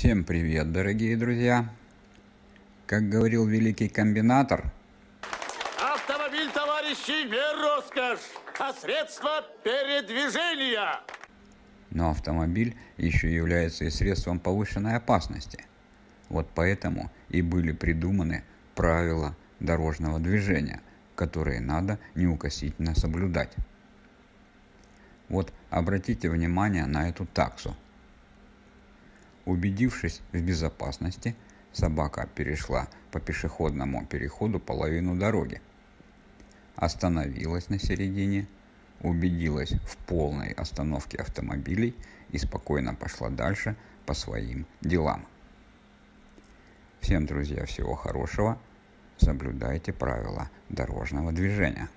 Всем привет, дорогие друзья! Как говорил великий комбинатор, Автомобиль, товарищи, не роскошь, а средство передвижения. но автомобиль еще является и средством повышенной опасности. Вот поэтому и были придуманы правила дорожного движения, которые надо неукосительно соблюдать. Вот обратите внимание на эту таксу. Убедившись в безопасности, собака перешла по пешеходному переходу половину дороги. Остановилась на середине, убедилась в полной остановке автомобилей и спокойно пошла дальше по своим делам. Всем, друзья, всего хорошего. Соблюдайте правила дорожного движения.